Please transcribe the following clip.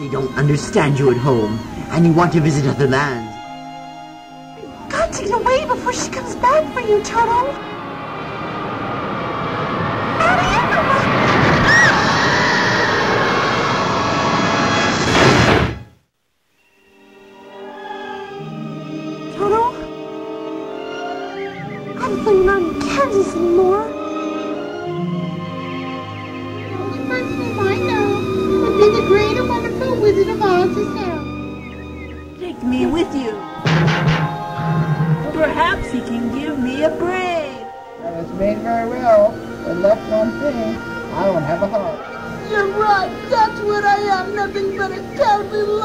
They don't understand you at home, and you want to visit other lands. Got to get away before she comes back for you, Toto. Toto? I don't think in Kansas anymore. Take me with you. Perhaps he can give me a brain. That was made very well, but left one thing. I don't have a heart. You're right. That's what I am. Nothing but a cowardly lion